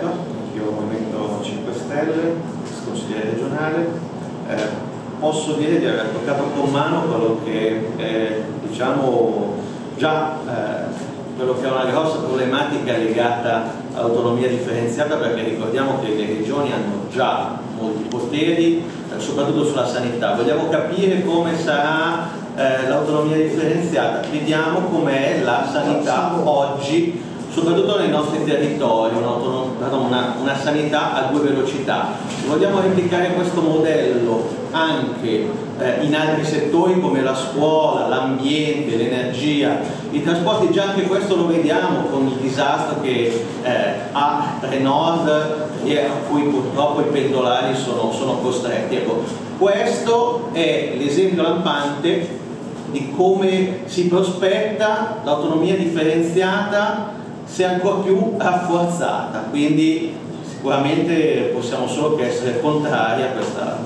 io Movimento 5 Stelle, consigliere regionale, eh, posso dire di aver toccato con mano quello che è diciamo, già eh, quello che è una grossa problematica legata all'autonomia differenziata perché ricordiamo che le regioni hanno già molti poteri, eh, soprattutto sulla sanità. Vogliamo capire come sarà eh, l'autonomia differenziata, vediamo com'è la sanità oggi soprattutto nei nostri territori, una, una, una sanità a due velocità. Vogliamo replicare questo modello anche eh, in altri settori come la scuola, l'ambiente, l'energia, i trasporti, già anche questo lo vediamo con il disastro che eh, ha Trenord e a cui purtroppo i pendolari sono, sono costretti. Ecco, questo è l'esempio lampante di come si prospetta l'autonomia differenziata se ancora più rafforzata, quindi sicuramente possiamo solo che essere contrari a questa